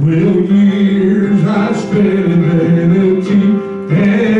Well, years I spent in vanity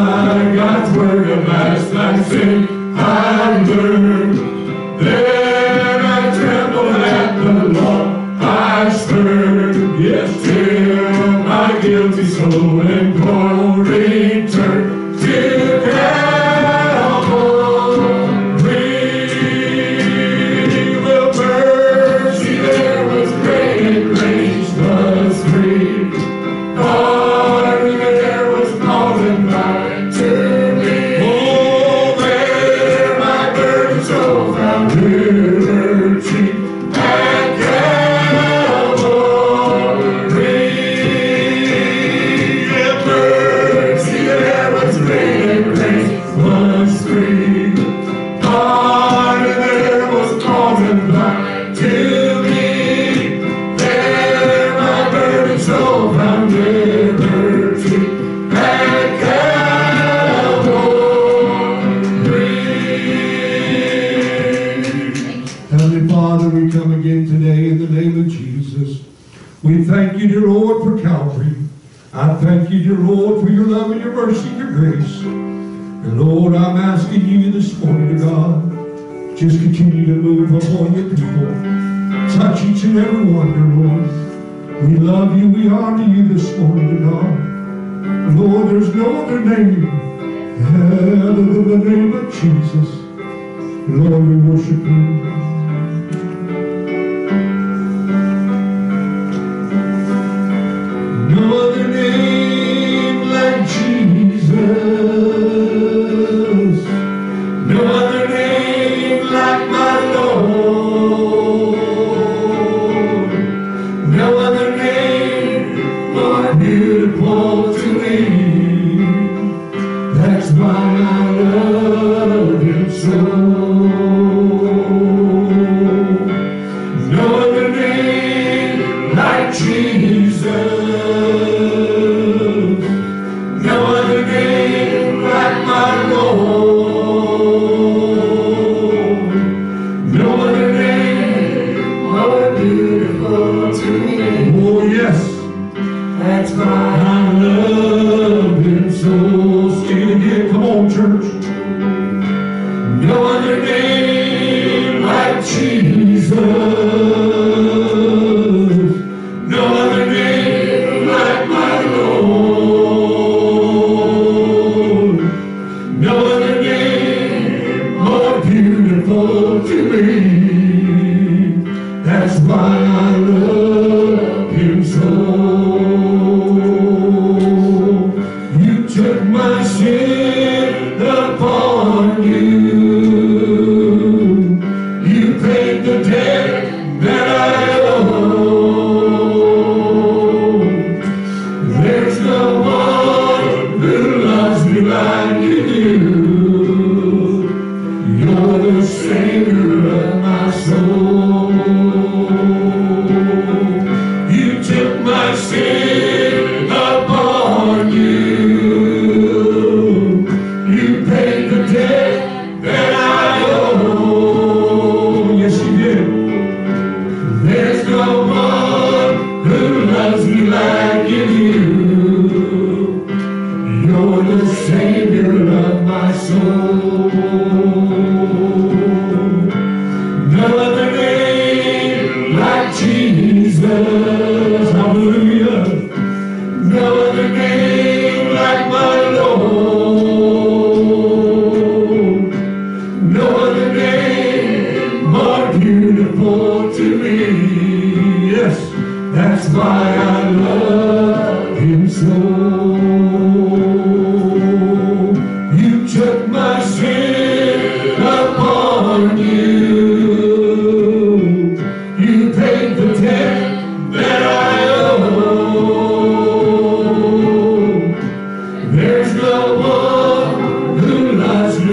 I got word of my vaccine. I'm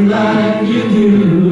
like you do.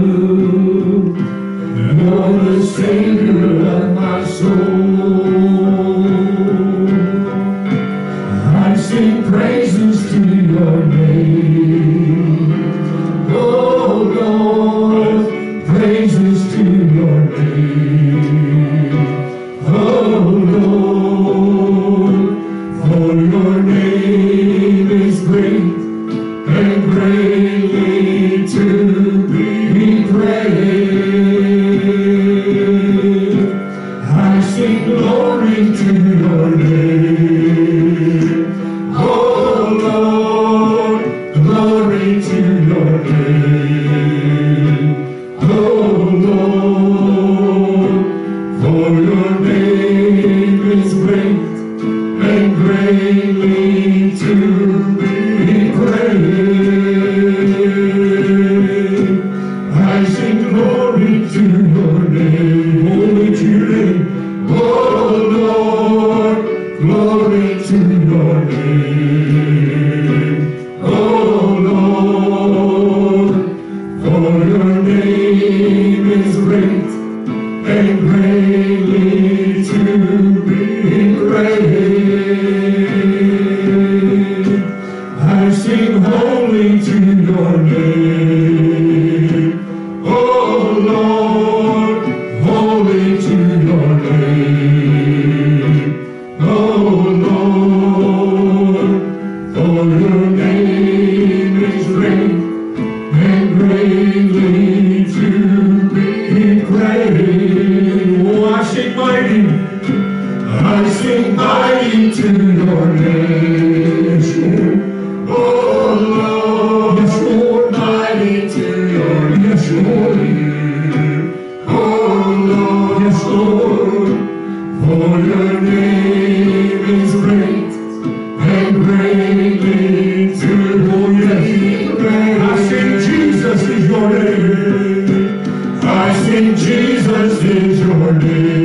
your name. I sing Jesus is your name.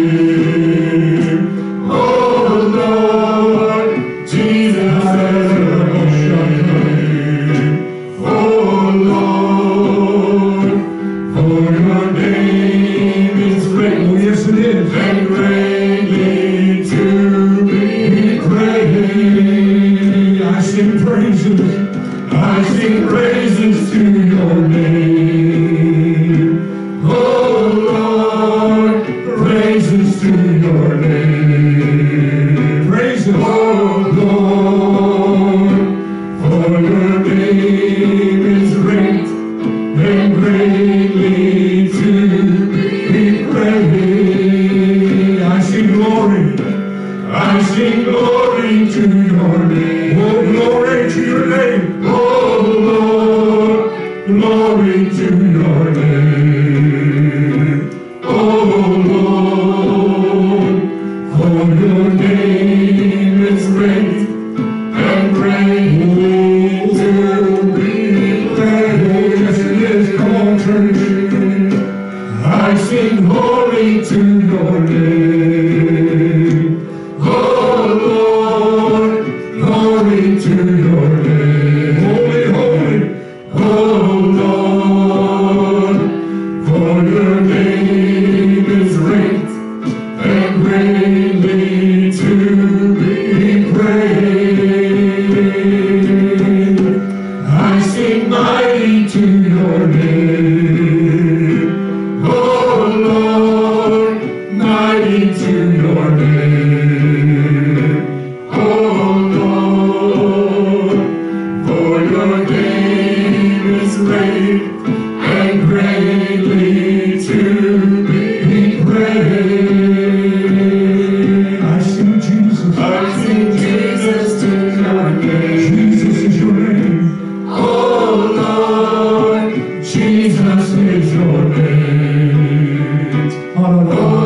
Blessed is your name. Hallelujah.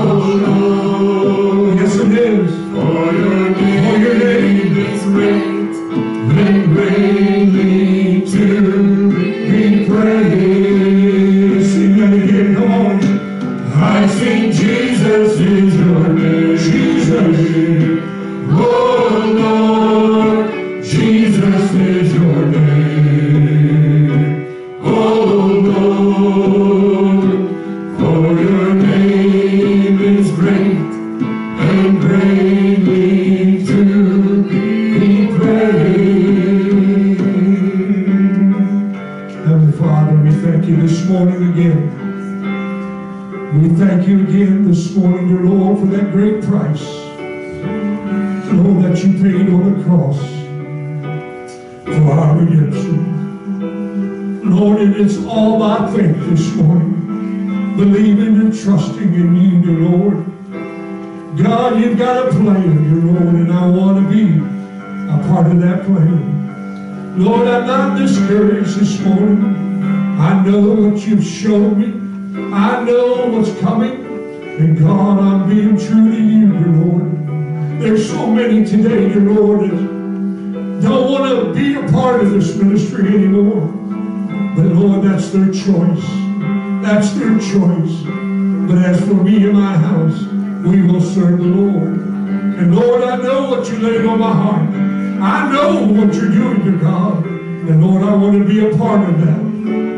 show me. I know what's coming. And God, I'm being true to you, dear Lord. There's so many today, dear Lord, that don't want to be a part of this ministry anymore. But Lord, that's their choice. That's their choice. But as for me and my house, we will serve the Lord. And Lord, I know what you laid on my heart. I know what you're doing, dear God. And Lord, I want to be a part of that.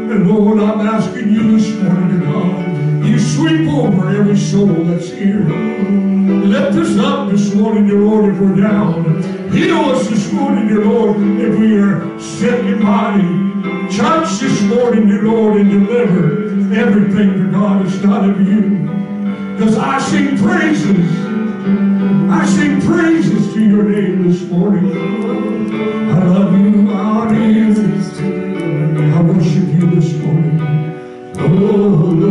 And Lord, I'm asking you this morning, God, you sweep over every soul that's here. Lift us up this morning, dear Lord, if we're down. Heal us this morning, dear Lord, if we are sick and body. Touch this morning, dear Lord, and deliver everything to God is not of you. Because I sing praises. I sing praises to your name this morning. I love you. Oh,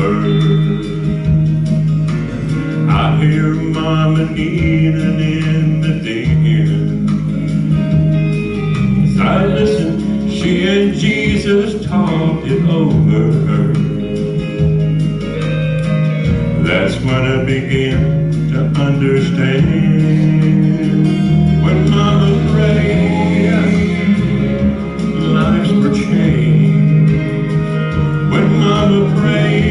bird. I hear Mama kneeling in the den. As I listen, she and Jesus talked it over. That's when I begin to understand. When Mama prayed, lives were changed. When Mama prayed,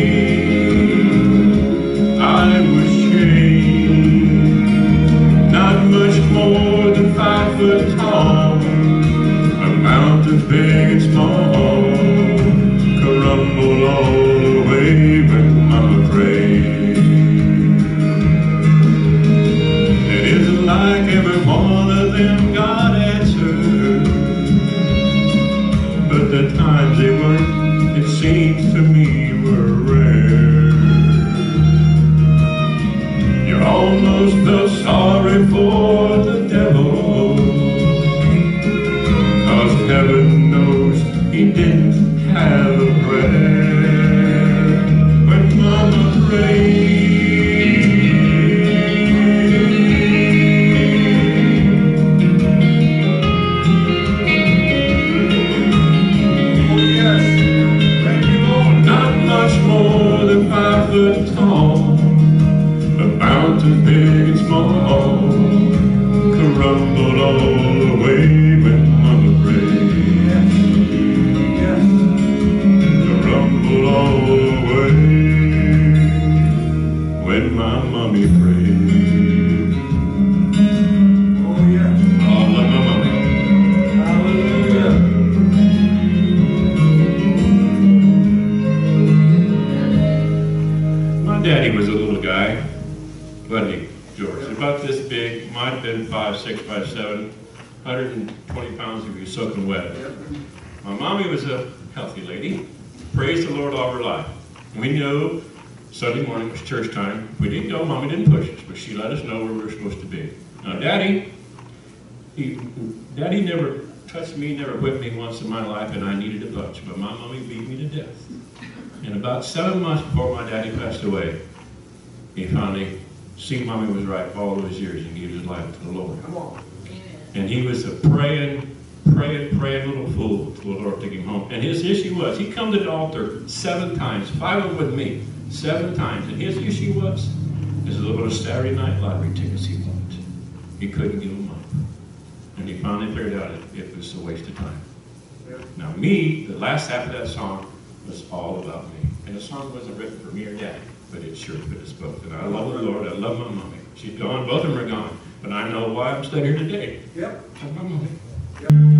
Sunday morning was church time. We didn't go, mommy didn't push us, but she let us know where we were supposed to be. Now, daddy, he, daddy never touched me, never whipped me once in my life, and I needed a bunch, but my mommy beat me to death. And about seven months before my daddy passed away, he finally seen mommy was right all those years and gave his life to the Lord. Come on. And he was a praying, praying, praying little fool till the Lord took him home. And his issue was, he come to the altar seven times, five of them with me, seven times. And his issue was, is a little Saturday night lottery tickets he bought. He couldn't give them up. And he finally figured out it, it was a waste of time. Now me, the last half of that song was all about me. And the song wasn't written for me or daddy, but it sure fit us both. And I love the Lord, I love my mommy. She's gone, both of them are gone. But I know why I'm still here today. Yep. I love my mommy. I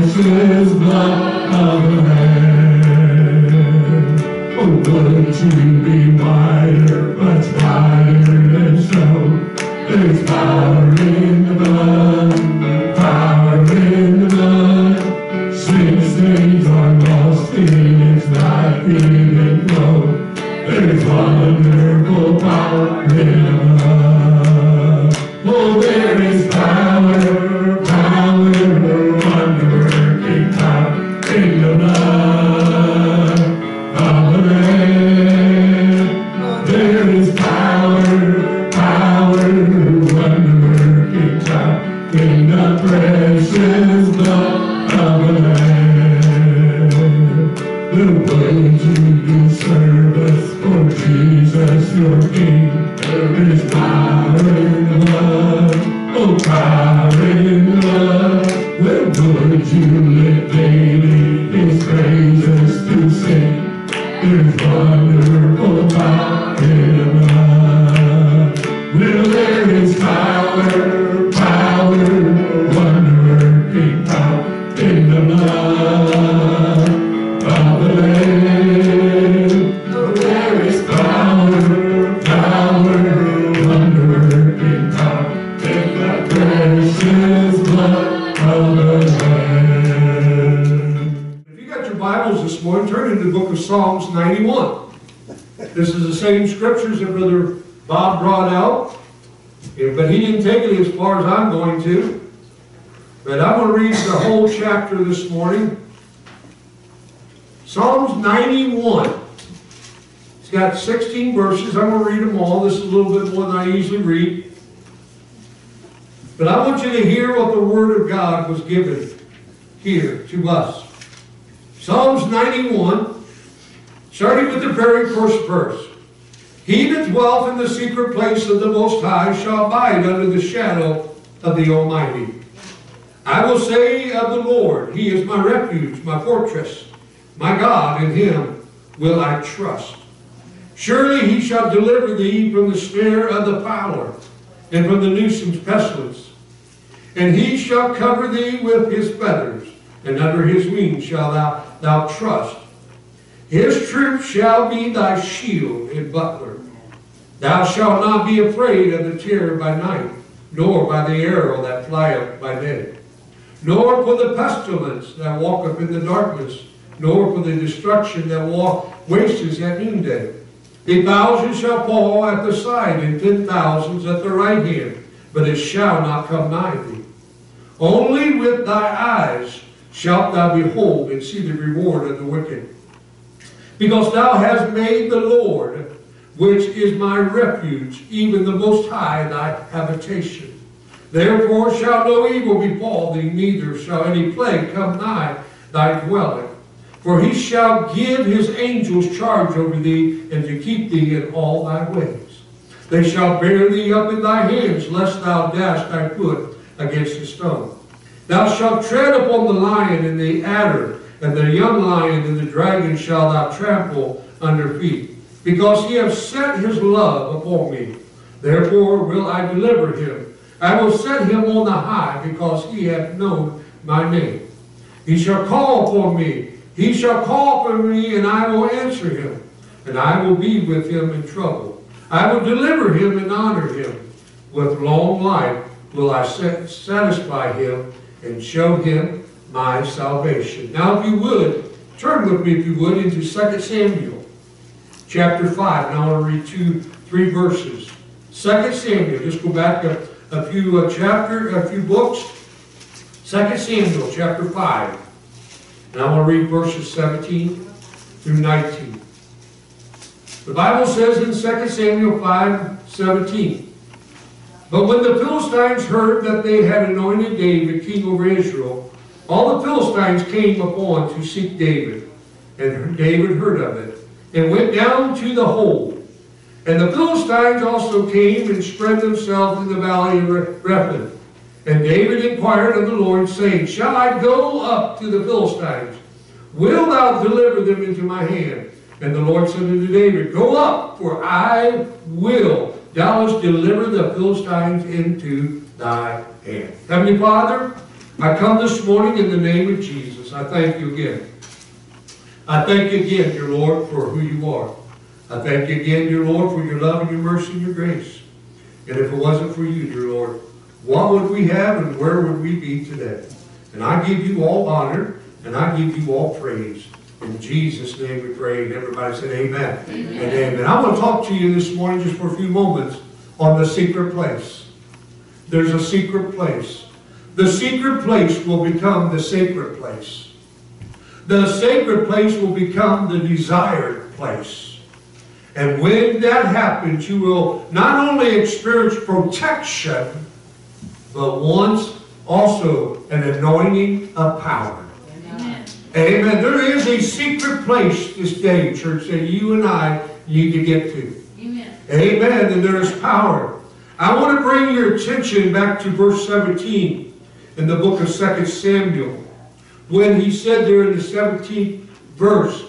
precious blood of I will say of the Lord, He is my refuge, my fortress, my God, in Him will I trust. Surely He shall deliver thee from the snare of the fowler, and from the nuisance pestilence. And He shall cover thee with His feathers, and under His wings shalt thou, thou trust. His troops shall be thy shield and buckler. Thou shalt not be afraid of the terror by night, nor by the arrow that flieth by day, nor for the pestilence that walketh in the darkness, nor for the destruction that walk, wastes at noonday. A thousand shall fall at the side, and ten thousands at the right hand, but it shall not come nigh thee. Only with thy eyes shalt thou behold and see the reward of the wicked. Because thou hast made the Lord, which is my refuge, even the Most High thy habitation. Therefore shall no evil befall thee, neither shall any plague come nigh thy dwelling. For he shall give his angels charge over thee, and to keep thee in all thy ways. They shall bear thee up in thy hands, lest thou dash thy foot against a stone. Thou shalt tread upon the lion and the adder, and the young lion and the dragon shall thou trample under feet. Because he hath set his love upon me, therefore will I deliver him. I will set him on the high, because he hath known my name. He shall call upon me. He shall call upon me, and I will answer him. And I will be with him in trouble. I will deliver him and honor him. With long life will I satisfy him and show him my salvation. Now, if you would, turn with me, if you would, into 2 Samuel chapter 5. Now, I want to read two, three verses. 2 Samuel, just go back a, a few uh, chapter, a few books. 2 Samuel chapter 5. And I want to read verses 17 through 19. The Bible says in 2 Samuel 5, 17, But when the Philistines heard that they had anointed David king over Israel, all the Philistines came upon to seek David. And David heard of it, and went down to the hole. And the Philistines also came and spread themselves in the valley of Rephaim. And David inquired of the Lord, saying, Shall I go up to the Philistines? Will thou deliver them into my hand? And the Lord said unto David, Go up, for I will doubtless deliver the Philistines into thy hand. Heavenly Father, I come this morning in the name of Jesus. I thank you again. I thank you again, dear Lord, for who you are. I thank you again, dear Lord, for your love and your mercy and your grace. And if it wasn't for you, dear Lord, what would we have and where would we be today? And I give you all honor and I give you all praise. In Jesus' name we pray. And everybody said amen. amen. And amen. I want to talk to you this morning just for a few moments on the secret place. There's a secret place. The secret place will become the sacred place. The sacred place will become the desired place. And when that happens, you will not only experience protection, but once also an anointing of power. Amen. Amen. There is a secret place this day, church, that you and I need to get to. Amen. Amen. And there is power. I want to bring your attention back to verse 17 in the book of 2 Samuel. When he said there in the 17th verse,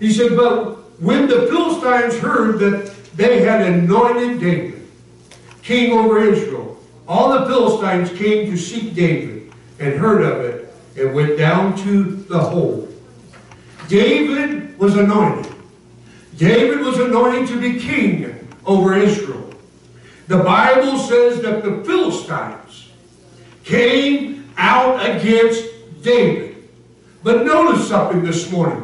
he said, But when the Philistines heard that they had anointed David, king over Israel, all the Philistines came to seek David and heard of it and went down to the hole. David was anointed. David was anointed to be king over Israel. The Bible says that the Philistines came out against David. But notice something this morning.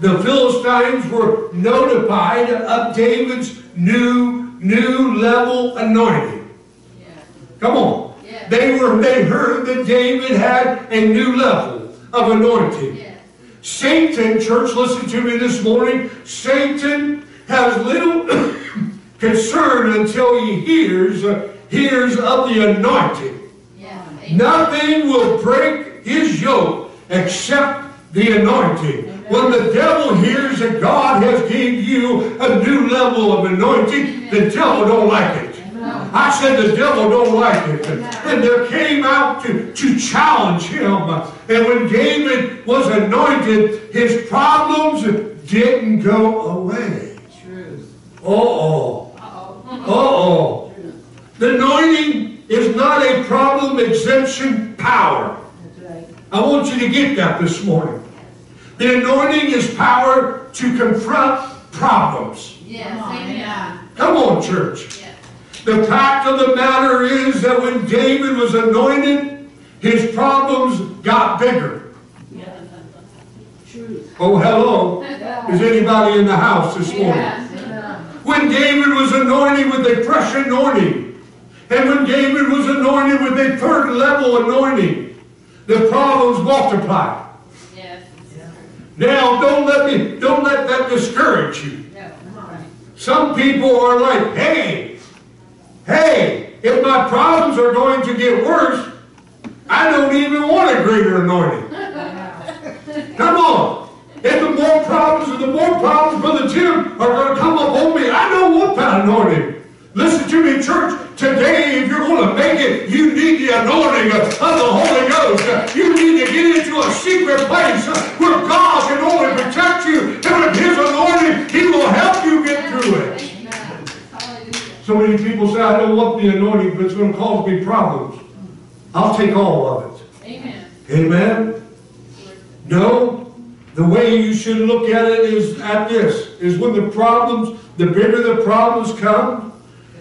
The Philistines were notified of David's new, new level anointing. Come on. Yeah. They were they heard that David had a new level of anointing. Yeah. Satan, church, listen to me this morning. Satan has little concern until he hears hears of the anointing. Yeah. Nothing will break his yoke except the anointing. When the devil hears that God has gave you a new level of anointing, the devil don't like it. I said the devil don't like it. And there came out to, to challenge him. And when David was anointed, his problems didn't go away. Uh-oh. Uh-oh. The anointing is not a problem exemption power. I want you to get that this morning. The anointing is power to confront problems. Yes, Come on, church. The fact of the matter is that when David was anointed, his problems got bigger. Oh, hello. Is anybody in the house this morning? When David was anointed with a fresh anointing, and when David was anointed with a third level anointing, the problems multiplied. Now, don't let me, don't let that discourage you. No. Some people are like, hey, Hey, if my problems are going to get worse, I don't even want a greater anointing. Come on. And the more problems and the more problems, Brother Tim, are going to come up on me. I don't want that anointing. Listen to me, church. Today, if you're going to make it, you need the anointing of the Holy Ghost. You need to get into a secret place where God can only protect you. And with His anointing, He will help you get through it. Amen. So many people say, I don't want the anointing, but it's going to cause me problems. I'll take all of it. Amen. Amen? No, the way you should look at it is at this, is when the problems, the bigger the problems come,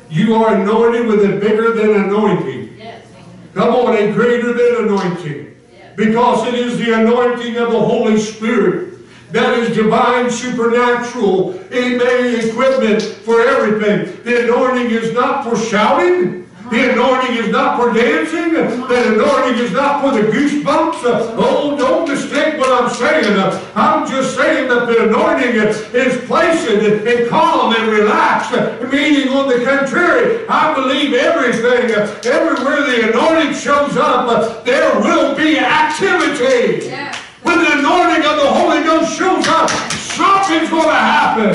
you are anointed with a bigger than anointing. Yes. Come on, a greater than anointing. Yes. Because it is the anointing of the Holy Spirit that is divine, supernatural, amen, equipment for everything. The anointing is not for shouting. The anointing is not for dancing. The anointing is not for the goosebumps. Oh, don't mistake what I'm saying. I'm just saying that the anointing is placid and calm and relaxed. Meaning, on the contrary, I believe everything, everywhere the anointing shows up, there will be activity. Yes. When the anointing of the Holy Ghost shows up, something's going to happen.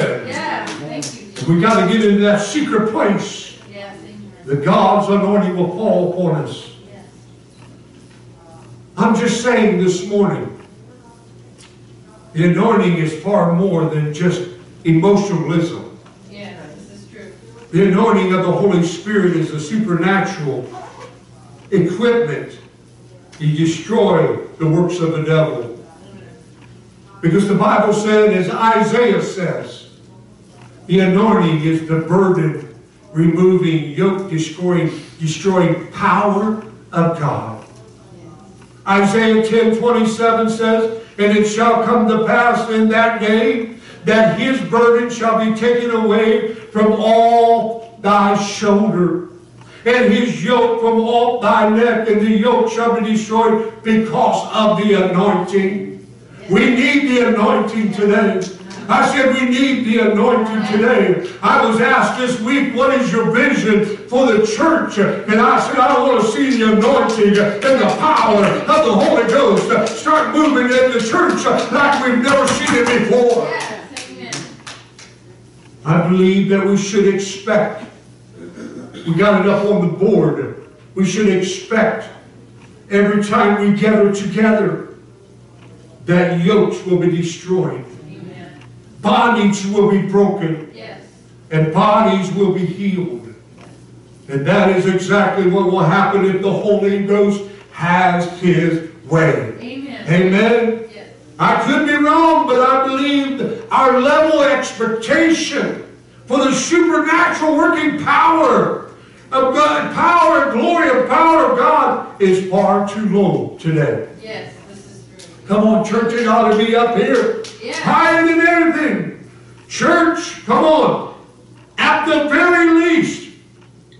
Thank We got to get into that secret place. The God's anointing will fall upon us. I'm just saying this morning, the anointing is far more than just emotionalism. Yes. This is true. The anointing of the Holy Spirit is a supernatural equipment to destroy the works of the devil. Because the Bible said, as Isaiah says, the anointing is the burden removing, yoke destroying, destroying power of God. Isaiah 10 27 says, And it shall come to pass in that day that his burden shall be taken away from all thy shoulder, and his yoke from off thy neck, and the yoke shall be destroyed because of the anointing. We need the anointing today. I said we need the anointing today. I was asked this week, what is your vision for the church? And I said, I want to see the anointing and the power of the Holy Ghost start moving in the church like we've never seen it before. Yes. I believe that we should expect, we got it up on the board, we should expect every time we gather together that yokes will be destroyed. Bondage will be broken, Yes. and bodies will be healed. And that is exactly what will happen if the Holy Ghost has his way. Amen. Amen? Yes. I could be wrong, but I believe our level of expectation for the supernatural working power of God, power and glory and power of God is far too low today. Yes. This is true. Come on, church, it ought to be up here. Yeah. Higher than anything. Church, come on. At the very least,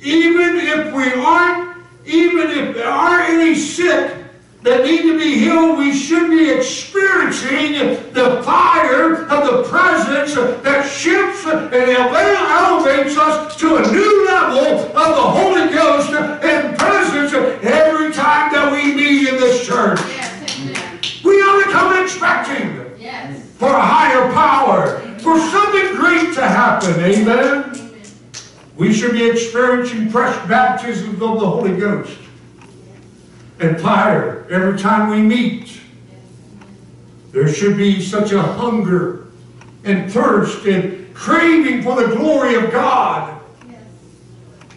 even if we aren't, even if there aren't any sick that need to be healed, we should be experiencing the fire of the presence that shifts and elevates us to a new level of the Holy Ghost and presence every time that we meet in this church. Come expecting Yes. for a higher power, for something great to happen. Amen. Amen. We should be experiencing fresh baptisms of the Holy Ghost and fire every time we meet. There should be such a hunger and thirst and craving for the glory of God Yes.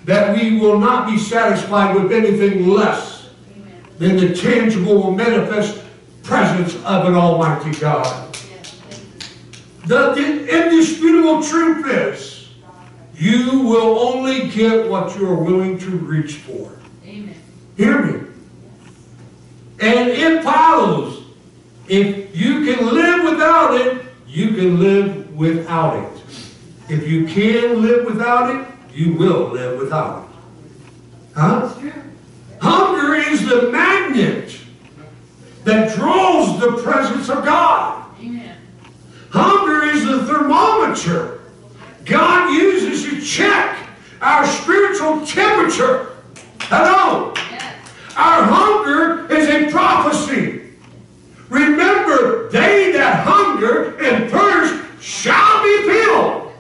that we will not be satisfied with anything less Amen. than the tangible, manifest presence of an Almighty God. Yes. Thank you. The, the indisputable truth is, you will only get what you are willing to reach for. Amen. Hear me. And it follows. If you can live without it, you can live without it. If you can live without it, you will live without it. Huh? Hunger is the magnet that draws the presence of God. Amen. Hunger is the thermometer. God uses to check our spiritual temperature. Hello. Yes. Our hunger is a prophecy. Remember, they that hunger and thirst shall be filled.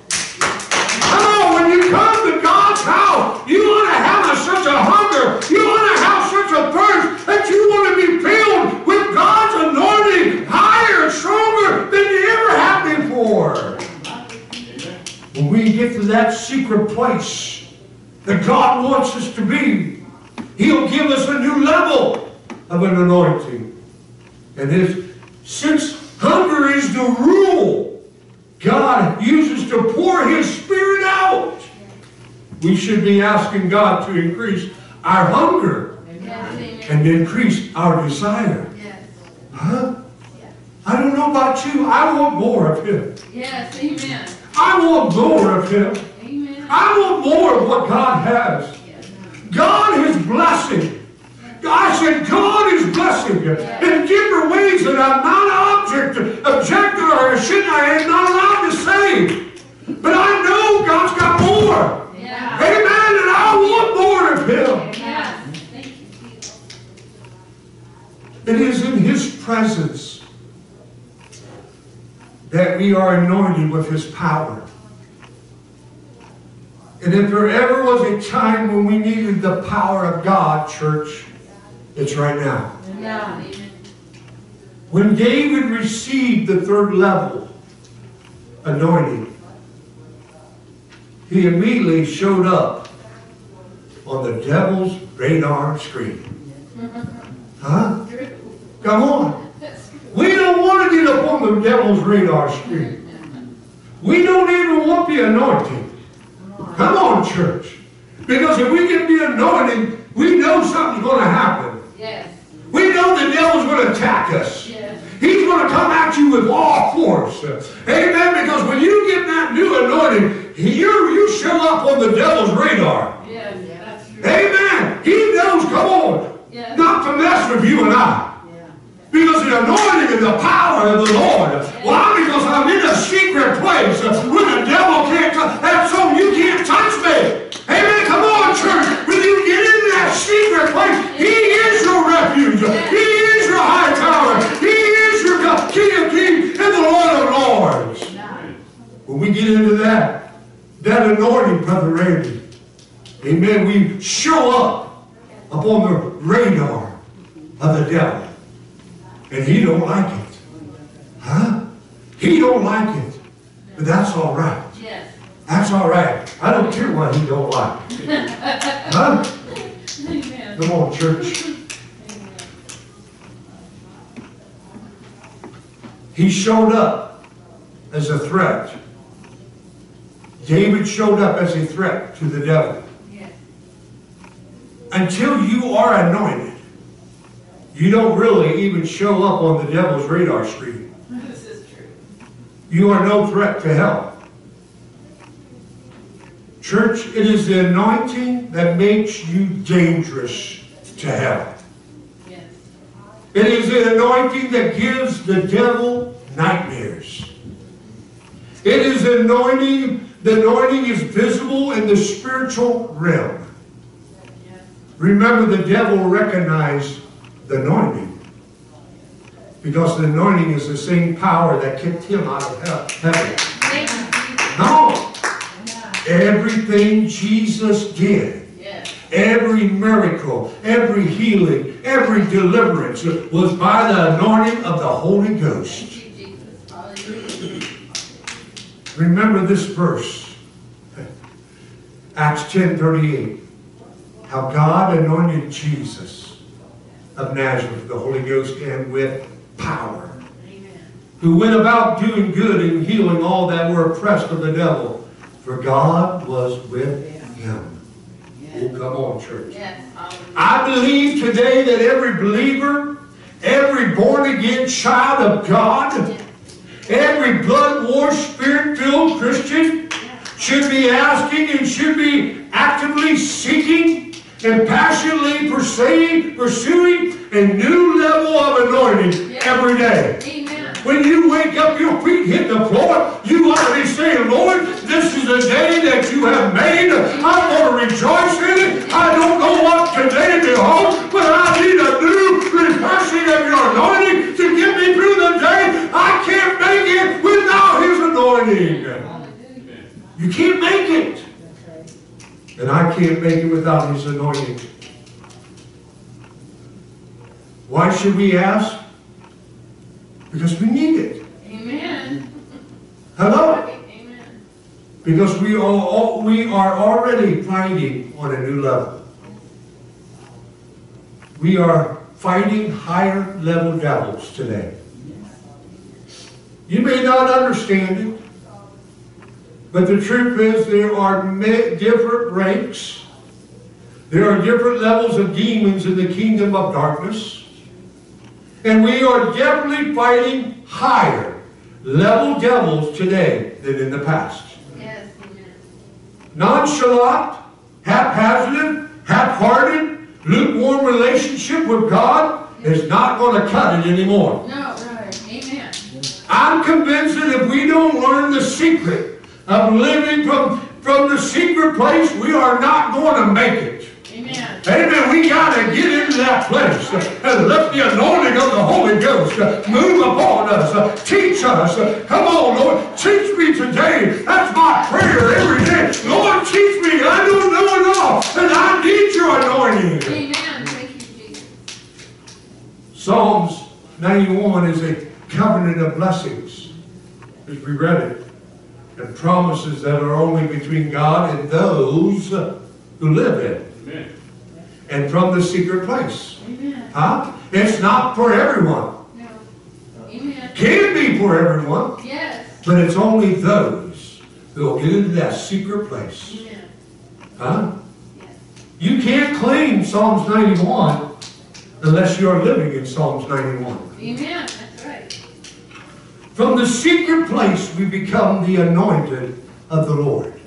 Come on, when you come to God's house, you want to have a, such a hunger, you want to have such a thirst that you want to be that secret place that God wants us to be, He'll give us a new level of an anointing. And if, since hunger is the rule, God uses to pour His Spirit out. We should be asking God to increase our hunger Yes, amen. and increase our desire. Yes, Huh? I don't know about you. I want more of Him. yes, amen. I want more of Him. Amen. I want more of what God has. Yes. God is blessing. I said, God is blessing you in different ways that I'm not object, objected or shouldn't I am not allowed to say. But I know God's got more. Yeah. Amen. And I want more of Him. Yes. Thank you, Jesus. It is in His presence that we are anointed with His power. And if there ever was a time when we needed the power of God, church, it's right now. Yeah. When David received the third level anointing, he immediately showed up on the devil's radar screen. Huh? Come on. We don't want to get up on the devil's radar screen. We don't even want the anointing. Come on, church. Because if we get the anointing, we know something's going to happen. Yes. We know the devil's going to attack us. Yes. He's going to come at you with all force. Amen. Because when you get that new anointing, you, you show up on the devil's radar. Yes. Amen. He knows, come on, Yes. not to mess with you and I. Because the anointing and the power of the Lord. Why? Because I'm in a secret place where the devil can't touch. And so you can't touch me. Amen. Come on, church. When you get in that secret place, He is your refuge. He is your high tower. He is your God, King of kings and the Lord of lords. When we get into that, that anointing, Brother Randy, amen, we show up upon the radar of the devil. And he don't like it. Huh? He don't like it. But that's all right. Yes. That's all right. I don't care what he don't like. Huh? Amen. Come on, church. He showed up as a threat. David showed up as a threat to the devil. Yes. Until you are anointed, you don't really even show up on the devil's radar screen. This is true. You are no threat to hell. Church, it is the anointing that makes you dangerous to hell. Yes. It is the anointing that gives the devil nightmares. It is the anointing, the anointing is visible in the spiritual realm. Yes. Remember, the devil recognized the anointing. Because the anointing is the same power that kicked him out of hell, heaven. Thank you, Jesus. No! Everything Jesus did, every miracle, every healing, every deliverance was by the anointing of the Holy Ghost. Thank you, Jesus. Hallelujah. Remember this verse, Acts 10 38. How God anointed Jesus of Nazareth, the Holy Ghost, and with power, Amen. who went about doing good and healing all that were oppressed of the devil, for God was with him. Oh, come on, church. Yes. I believe today that every believer, every born again child of God, every blood washed, spirit filled Christian should be asking and should be actively seeking and passionately pursuing, pursuing a new level of anointing every day. Amen. When you wake up, your feet hit the floor, you ought to be saying, Lord, this is the day that you have made. I'm going to rejoice can't make it without his anointing. Why should we ask? Because we need it. Amen. Hello? Amen. Because we are, all, we are already fighting on a new level. We are fighting higher level devils today. You may not understand it, but the truth is there are different ranks. There are different levels of demons in the kingdom of darkness. And we are definitely fighting higher level devils today than in the past. Yes. Nonchalant, haphazard, half-hearted, lukewarm relationship with God is not going to cut it anymore. No, right, amen. I'm convinced that if we don't learn the secret of living from, from the secret place, we are not going to make it. Amen. Amen. We got to get into that place and let the anointing of the Holy Ghost move upon us, teach us. Come on, Lord, teach me today. That's my prayer every day. Lord, teach me. I don't know it all, and I need your anointing. Amen. Thank you, Jesus. Psalms 91 is a covenant of blessings, as we read it, and promises that are only between God and those who live in, Amen. and from the secret place. Amen. Huh? It's not for everyone. No. Amen. Can be for everyone, Yes. but it's only those who will get into that secret place. Amen. Huh? Yes. You can't claim Psalms 91 unless you're living in Psalms 91. Amen. From the secret place, we become the anointed of the Lord.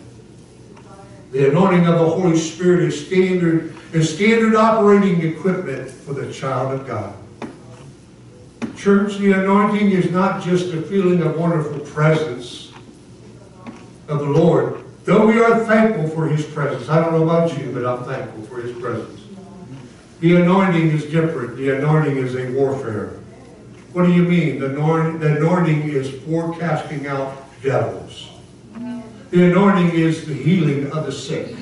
The anointing of the Holy Spirit is standard, is standard operating equipment for the child of God. Church, the anointing is not just a feeling of wonderful presence of the Lord, though we are thankful for His presence. I don't know about you, but I'm thankful for His presence. The anointing is different. The anointing is a warfare. What do you mean? The anointing, the anointing is forecasting out devils. The anointing is the healing of the sick.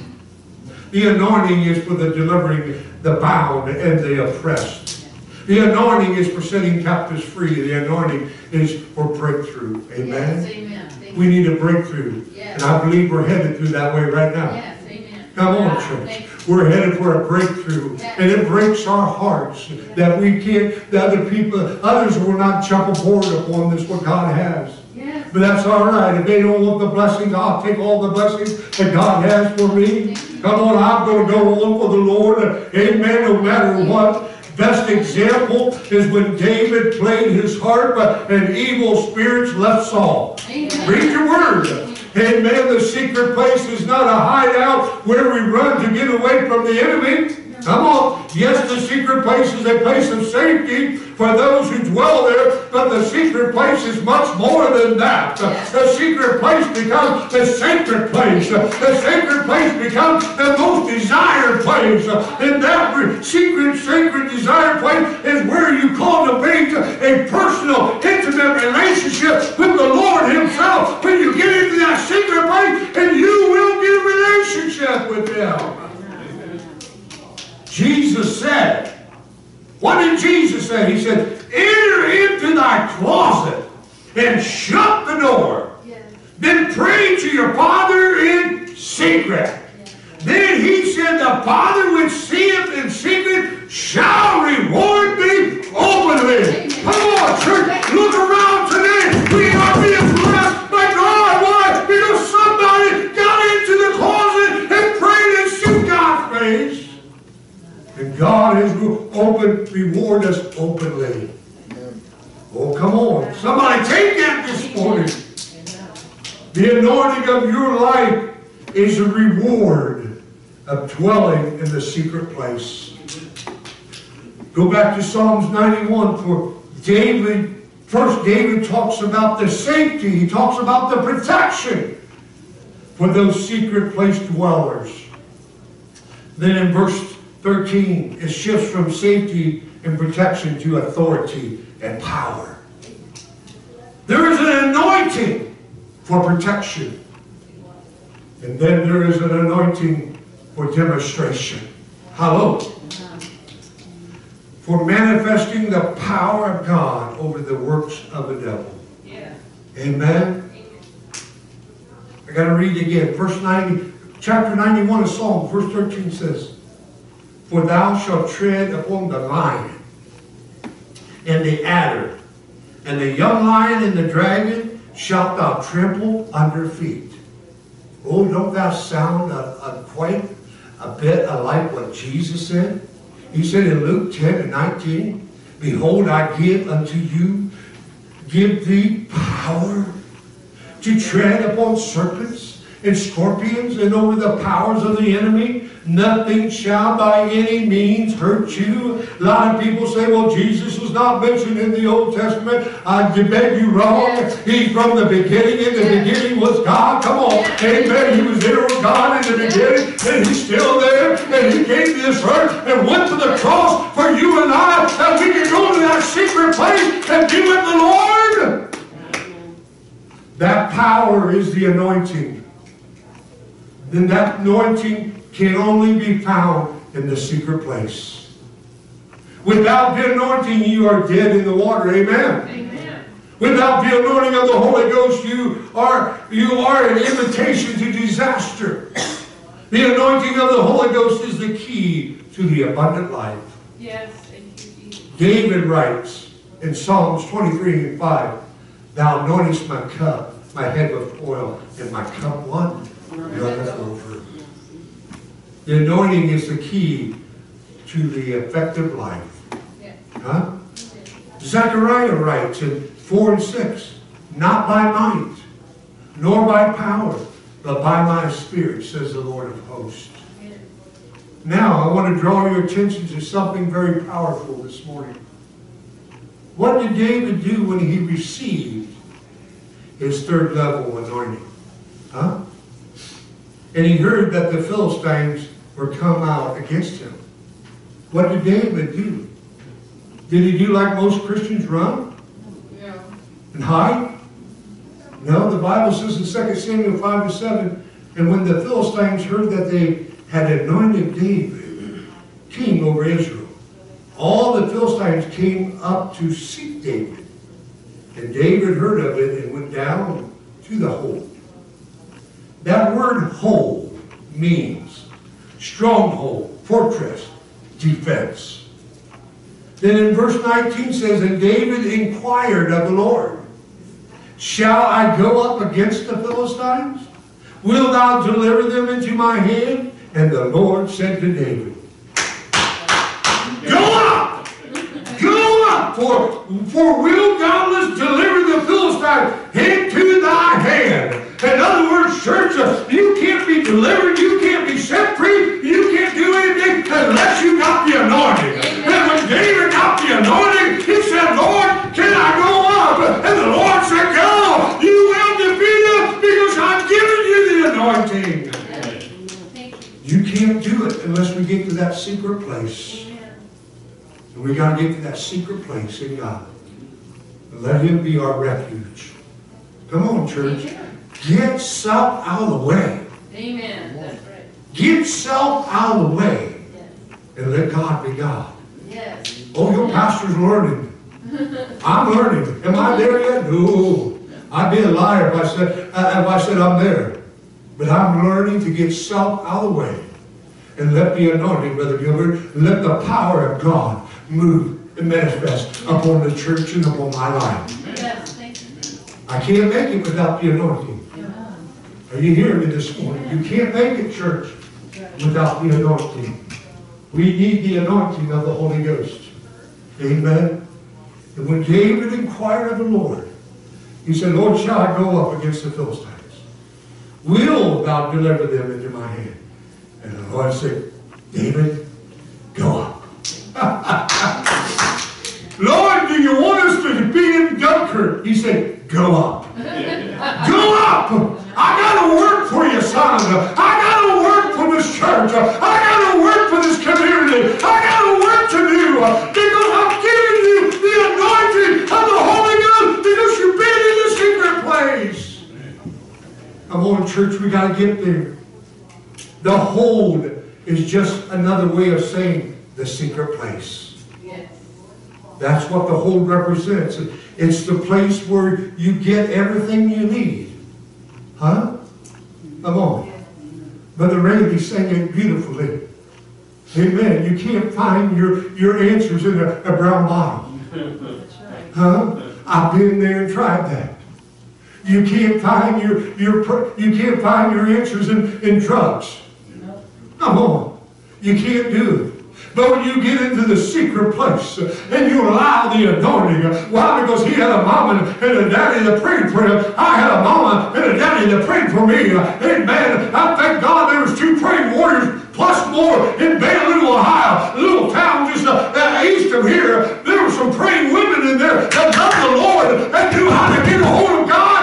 The anointing is for the delivering the bound and the oppressed. The anointing is for setting captives free. The anointing is for breakthrough. Yes, Amen. amen. We need a breakthrough. Yes. And I believe we're headed through that way right now. Yes, amen. Come on, church. We're headed for a breakthrough. And it breaks our hearts that we can't, that other people, others will not jump aboard upon this, what God has. But that's all right. If they don't want the blessings, I'll take all the blessings that God has for me. Come on, I'm going to go on for the Lord. Amen, no matter what. Best example is when David played his harp and evil spirits left Saul. Amen. Read your word. Amen. The secret place is not a hideout where we run to get away from the enemy. Come on. Yes, the secret place is a place of safety for those who dwell there, but the secret place is much more than that. The secret place becomes the sacred place. The sacred place becomes the most desired place. And that secret, sacred, desired place is where you cultivate a personal, intimate relationship with the Lord Himself. When you get into that secret place, and you will get a relationship with Him. Jesus said, what did Jesus say? He said, enter into thy closet and shut the door. Yes. Then pray to your Father in secret. Then he said, The Father which seeth in secret shall reward thee openly. Come on, church. Look around today. We are being blessed by God. Why? Because somebody got into the closet and prayed and seek God's face. And God has open, reward us openly. Oh, come on. Somebody take that this morning. The anointing of your life is a reward of dwelling in the secret place. Go back to Psalms 91 for David. First, David talks about the safety. He talks about the protection for those secret place dwellers. Then in verse 13, it shifts from safety and protection to authority and power. There is an anointing for protection. And then there is an anointing for demonstration. Hello. For manifesting the power of God over the works of the devil. Yeah. Amen. I gotta read it again. Verse 90, chapter 91 of Psalm, verse 13 says, For thou shalt tread upon the lion and the adder, and the young lion and the dragon shalt thou trample under feet. Oh, don't thou sound a, a quite a bit like what Jesus said? He said in Luke 10 and 19, Behold, I give unto you, give thee power to tread upon serpents and scorpions and over the powers of the enemy. Nothing shall by any means hurt you. A lot of people say, well, Jesus was not mentioned in the Old Testament. I beg you wrong. Yes. He from the beginning, in the Yes. beginning was God. Come on. Yes. Amen. He was there with God in the beginning, and he's still there, and he came to this earth and went to the cross for you and I, and we can go to that secret place and be with the Lord. That power is the anointing. Then that anointing can only be found in the secret place. Without the anointing, you are dead in the water. Amen. Amen. Without the anointing of the Holy Ghost, you are, you are an invitation to disaster. The anointing of the Holy Ghost is the key to the abundant life. Yes, David writes in Psalms 23 and 5, Thou anointest my cup, my head with oil, and my cup? Runneth over. The anointing is the key to the effective life. Huh? Zechariah writes in 4 and 6, Not by might, nor by power, but by my spirit, says the Lord of hosts. Now, I want to draw your attention to something very powerful this morning. What did David do when he received his third level anointing? Huh? And he heard that the Philistines were come out against him. What did David do? Did he do like most Christians run Yeah. and hide? No, the Bible says in 2 Samuel 5 to 7, and when the Philistines heard that they had anointed David king over Israel, all the Philistines came up to seek David. And David heard of it and went down to the hold. That word hold means stronghold, fortress, defense. Then in verse 19 says, And David inquired of the Lord, Shall I go up against the Philistines? Will thou deliver them into my hand? And the Lord said to David, Go up! Go up! For, for will doubtless deliver the Philistines into thy hand. In other words, church, uh, you can't be delivered, you can't be set free, you can't do anything unless you got the anointing. And when David got the anointing, he said, Lord, can I go up? And the Lord said, Go! You will defeat them because I've given you the anointing. You. You can't do it unless we get to that secret place. Amen. And we got to get to that secret place in God. Let Him be our refuge. Come on, church. Amen. Get self out of the way. Amen. That's right. Get self out of the way Yes. and let God be God. Yes. Oh, your pastor's learning. I'm learning. Am I there yet? No. I'd be a liar if I said uh, if I said I'm there. But I'm learning to get self out of the way and let the anointing, Brother Gilbert, let the power of God move manifest upon the church and upon my life. I can't make it without the anointing. Are you hearing me this morning? You can't make it, church, without the anointing. We need the anointing of the Holy Ghost. Amen. And when David inquired of the Lord, he said, Lord, shall I go up against the Philistines? Will thou deliver them into my hand? And the Lord said, David, go up. He said, go up. Go up! I gotta work for you, son. I gotta work for this church. I gotta work for this community. I gotta work to do because I'm giving you the anointing of the Holy Ghost because you've been in the secret place. Come on, church, we gotta get there. The hold is just another way of saying the secret place. That's what the hold represents. It's the place where you get everything you need. Huh? Come on. Brother Randy sang it beautifully. Amen. You can't find your, your answers in a, a brown bottle. Huh? I've been there and tried that. You can't find your, your, you can't find your answers in, in drugs. No. Come on. You can't do it. But when you get into the secret place and you allow the anointing, why? Because he had a mama and a daddy that prayed for him. I had a mama and a daddy that prayed for me. Amen. I thank God there was two praying warriors plus more in Baylor, Ohio, a little town just uh, uh, east of here. There were some praying women in there that loved the Lord and knew how to get a hold of God.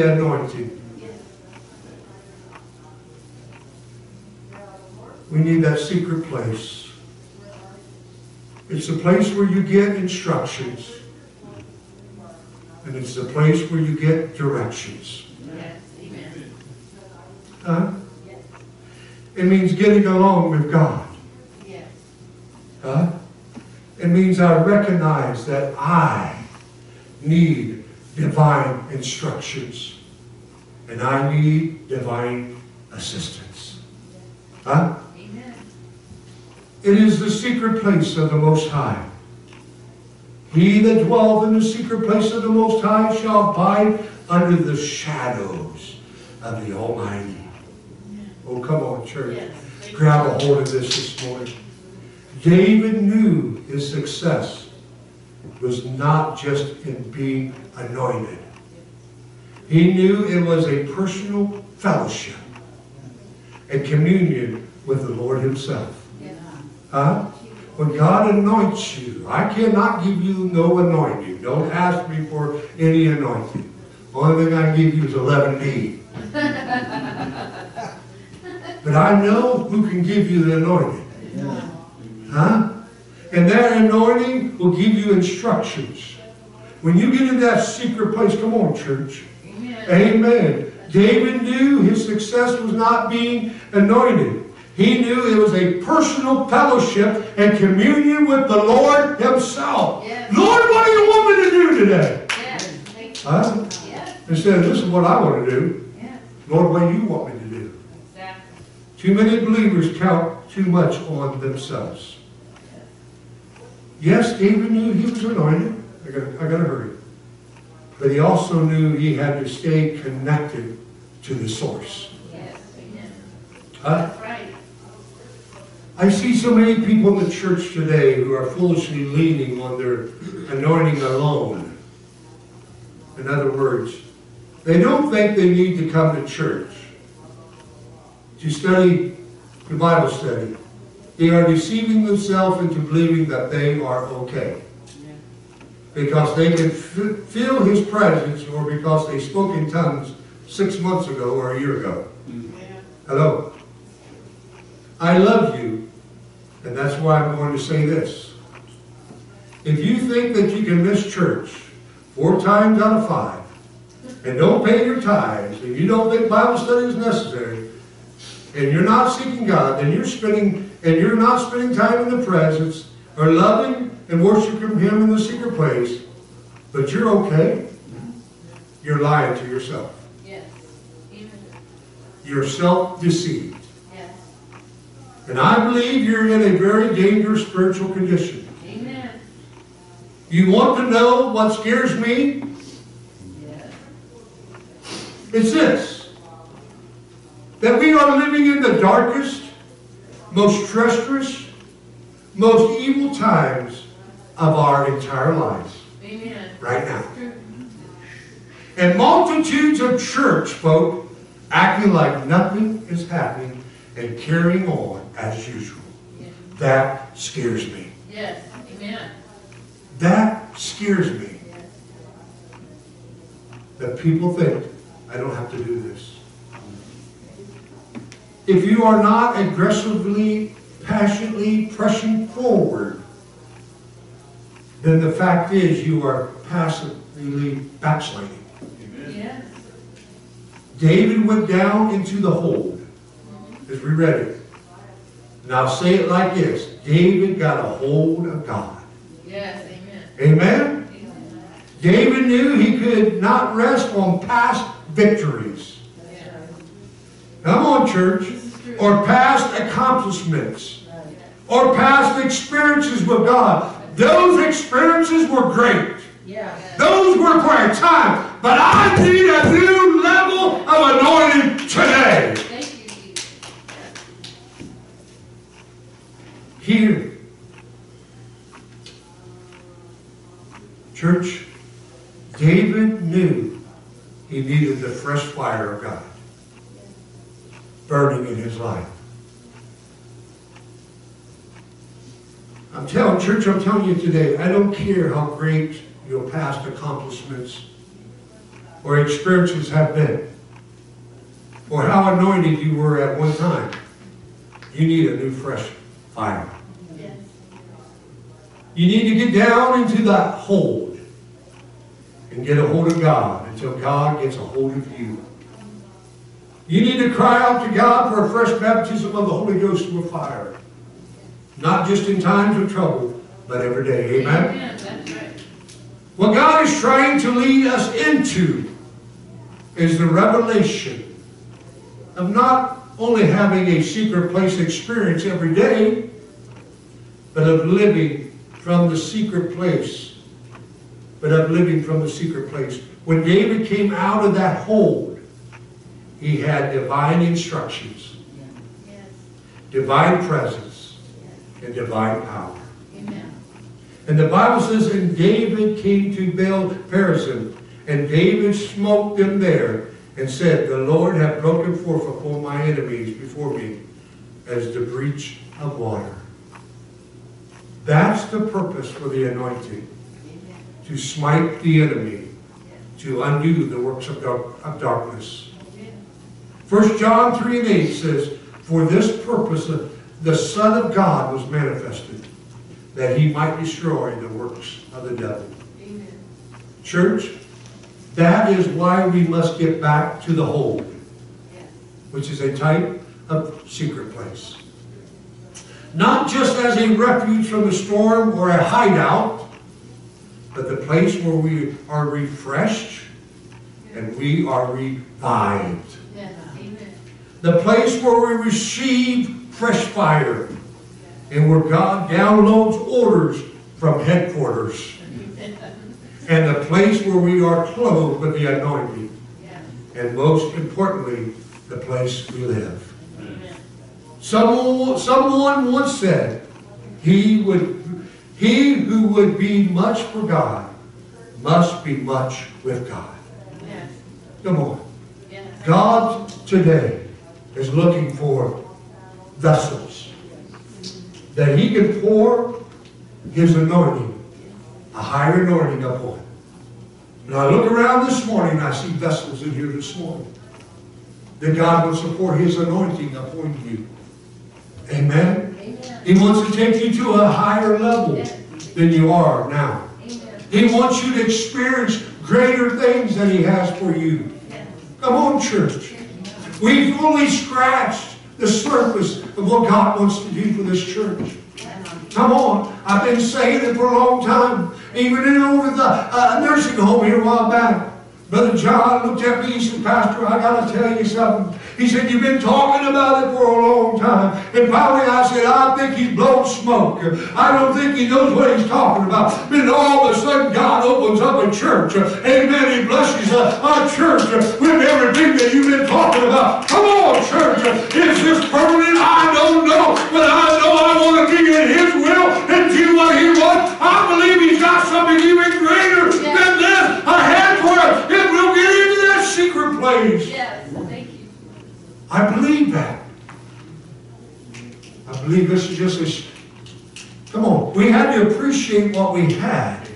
The anointing. We need that secret place. It's a place where you get instructions. And it's a place where you get directions. Yes. Amen. Huh? It means getting along with God. Yes. Huh? It means I recognize that I need divine instructions. And I need divine assistance. Huh? Amen. It is the secret place of the Most High. He that dwelleth in the secret place of the Most High shall abide under the shadows of the Almighty. Oh, come on, church. Yes. Grab a hold of this this morning. David knew his success was not just in being anointed. He knew it was a personal fellowship and communion with the Lord himself. Huh? When God anoints you, I cannot give you no anointing. Don't ask me for any anointing. Only thing I can give you is 11D. but I know who can give you the anointing. Huh? And that anointing will give you instructions. When you get in that secret place, come on, church. Amen. Amen. David knew his success was not being anointed. He knew it was a personal fellowship and communion with the Lord Himself. Yes. Lord, what do you want me to do today? Yes. Huh? Yes. Instead of this is what I want to do. Yes. Lord, what do you want me to do? Exactly. Too many believers count too much on themselves. Yes, David knew he was anointed. I gotta, I gotta hurry. But he also knew he had to stay connected to the source. Yes. Amen. Huh? Right. I see so many people in the church today who are foolishly leaning on their anointing alone. In other words, they don't think they need to come to church to study the Bible study. They are deceiving themselves into believing that they are okay. Because they can feel His presence or because they spoke in tongues six months ago or a year ago. Hello? I love you, and that's why I'm going to say this. If you think that you can miss church four times out of five, and don't pay your tithes, and you don't think Bible study is necessary, and you're not seeking God, then you're spending, and you're not spending time in the presence, or loving and worshiping Him in the secret place, but you're okay, you're lying to yourself. Yes. Amen. You're self-deceived. Yes. And I believe you're in a very dangerous spiritual condition. Amen. You want to know what scares me? Yes. It's this. That we are living in the darkest, most treacherous, most evil times of our entire lives Amen. right now. And multitudes of church folk acting like nothing is happening and carrying on as usual. Yes. That scares me. Yes. Amen. That scares me. Yes. that people think, I don't have to do this. If you are not aggressively, passionately pressing forward, then the fact is you are passively backsliding. Yes. David went down into the hold, as we read it. And I'll say it like this David got a hold of God. Yes, amen. Amen? David knew he could not rest on past victories. Come on, church. This is true. Or past accomplishments. Or past experiences with God. Those experiences were great. Those were for a time. But I need a new level of anointing today. Thank you, Jesus. Here. Church, David knew he needed the fresh fire of God burning in his life. I'm telling, church, I'm telling you today, I don't care how great your past accomplishments or experiences have been, or how anointed you were at one time. You need a new fresh fire. Yes. You need to get down into that hold and get a hold of God until God gets a hold of you. You need to cry out to God for a fresh baptism of the Holy Ghost with fire. Not just in times of trouble, but every day. Amen? Amen, that's right. What God is trying to lead us into is the revelation of not only having a secret place experience every day, but of living from the secret place. But of living from the secret place. When David came out of that hold, he had divine instructions, Yes. divine presence, and divine power. Amen. And the Bible says, and David came to Baal Perazim, and David smote them there, and said, The Lord hath broken forth upon my enemies before me, as the breach of water. That's the purpose for the anointing, Amen. to smite the enemy, to undo the works of, dark, of darkness. Amen. 1 John 3 and 8 says, For this purpose the- the Son of God was manifested, that he might destroy the works of the devil. Amen. Church, that is why we must get back to the hold, Yes. which is a type of secret place. Not just as a refuge from the storm or a hideout, but the place where we are refreshed and we are revived. Yes. The place where we receive fresh fire and where God downloads orders from headquarters. And the place where we are clothed with the anointing. And most importantly, the place we live. Someone, someone once said, he would, he who would be much for God must be much with God. Come on. God today is looking for vessels that he can pour his anointing, a higher anointing upon. And I look around this morning, and I see vessels in here this morning that God will support his anointing upon you. Amen. Amen. He wants to take you to a higher level than you are now. Amen. He wants you to experience greater things than he has for you. Yes. Come on, church. We've only scratched the surface of what God wants to do for this church. Come on. I've been saying it for a long time. Even in over the uh, nursing home here a while back. Brother John looked at me and said, Pastor, I got to tell you something. He said, you've been talking about it for a long time. And finally I said, I think he's blown smoke. I don't think he knows what he's talking about. Then all of a sudden God opens up a church. Amen. He blesses our church with everything that you've been talking about. Come on, church. Is this permanent? I don't know. But I know I want to be in his will and do what he wants. I believe he's got something even greater than this ahead for us. If we'll get into that secret place. Yes. I believe that. I believe this is just a. Come on, we had to appreciate what we had.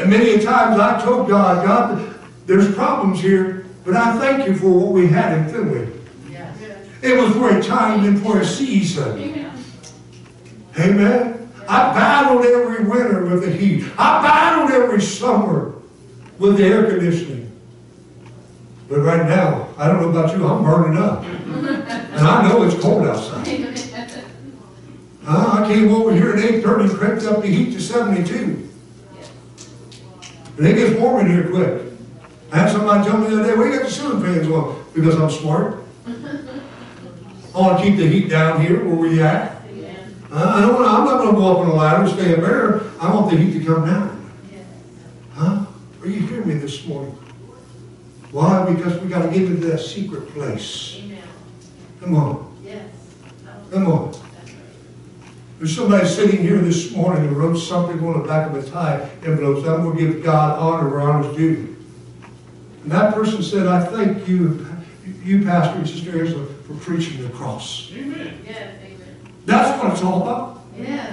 And many a times I told God, God, there's problems here, but I thank you for what we had in Finley. Yes. It was for a time and for a season. Amen. I battled every winter with the heat. I battled every summer with the air conditioning. But right now, I don't know about you, I'm burning up. And I know it's cold outside. I came over here at eight thirty, cranked up the heat to seventy-two. And it gets warm in here quick. I had somebody tell me the other day, we got the ceiling fans on, because I'm smart. I wanna keep the heat down here where we at. Uh, I don't I'm not gonna go up on a ladder and stay up there, I want the heat to come down. Huh? Are you hearing me this morning? Why? Because we gotta get into that secret place. Amen. Come on, Yes. come on. There's somebody sitting here this morning who wrote something on the back of a tie envelope, I'm gonna give God honor where honor's due. And that person said, I thank you, you pastor and sister Angela, for preaching the cross. Amen. Yes, amen. That's what it's all about. Yes.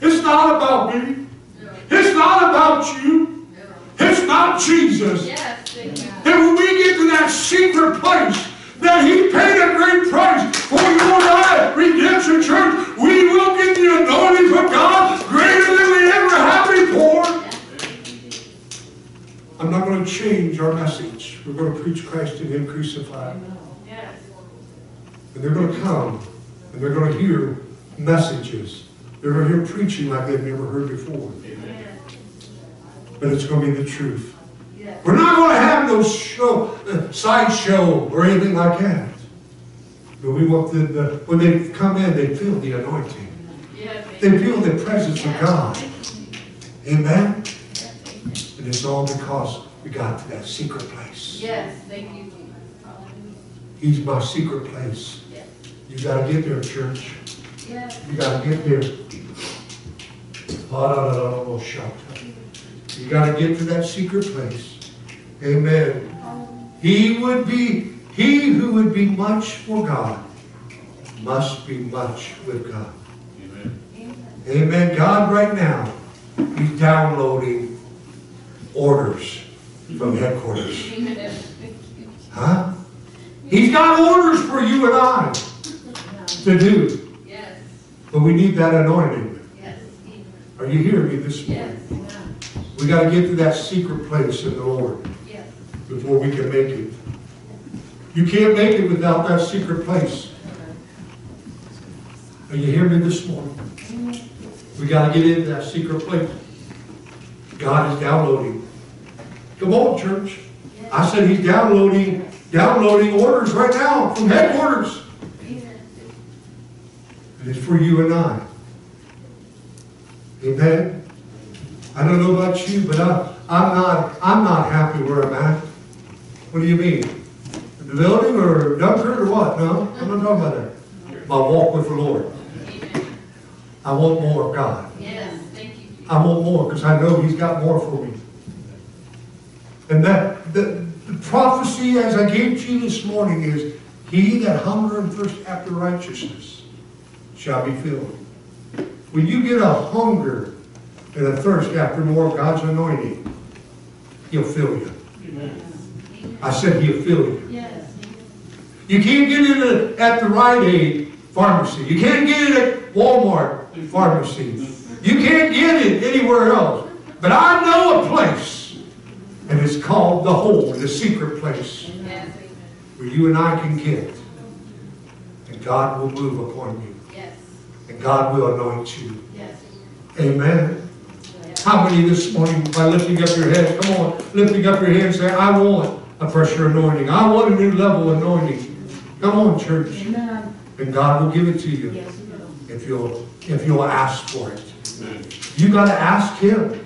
It's not about me. No, It's not about you. no. It's not Jesus. Yes, And when we get to that secret place, that He paid a great price for you and I, Redemption Church, we will get the anointing from God greater than we ever have before. I'm not going to change our message. We're going to preach Christ and Him crucified. And they're going to come and they're going to hear messages. They're going to hear preaching like they've never heard before. Amen. But it's going to be the truth. We're not going to have no show, uh, sideshow or anything like that. But we want the, the, when they come in, they feel the anointing. They feel the presence of God. Amen? And it's all because we got to that secret place. Yes, thank you, He's my secret place. You got to get there, church. Yes. You got to get there. You got to get to that secret place. Amen. He would be, he who would be much for God must be much with God. Amen. Amen. God right now, He's downloading orders from headquarters. Huh? He's got orders for you and I to do, Yes. but we need that anointing. Yes. Are you hearing me this morning? Yes. We got to get to that secret place in the Lord. Before we can make it. You can't make it without that secret place. Are you hearing me this morning? We got to get into that secret place. God is downloading. Come on, church. I said he's downloading, downloading orders right now from headquarters. And it's for you and I. Amen. I don't know about you, but I, I'm not, I'm not happy where I'm at. What do you mean? The building or Dunkirk or what? No, I'm not talking about that. My walk with the Lord. Amen. I want more of God. Yes, thank you. I want more because I know He's got more for me. And that, the, the prophecy as I gave to you this morning is, He that hunger and thirst after righteousness shall be filled. When you get a hunger and a thirst after more of God's anointing, He'll fill you. I said He'll fill you. Yes. You can't get it at the Rite Aid pharmacy. You can't get it at Walmart pharmacy. You can't get it anywhere else. But I know a place, and it's called the hole, the secret place, Yes. where you and I can get. And God will move upon you. Yes. And God will anoint you. Yes. Amen. How many this morning, by lifting up your head, come on, lifting up your hands, say, I want a fresher anointing. I want a new level anointing. Come on, church. And God will give it to you if you'll, if you'll ask for it. Amen. You got to ask Him.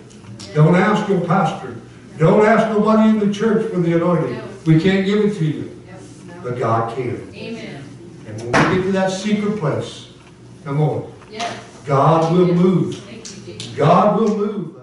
Don't ask your pastor. Don't ask nobody in the church for the anointing. We can't give it to you, Yes. but God can. Amen. And when we get to that secret place, come on, Yes. God will move. Thank you, God will move.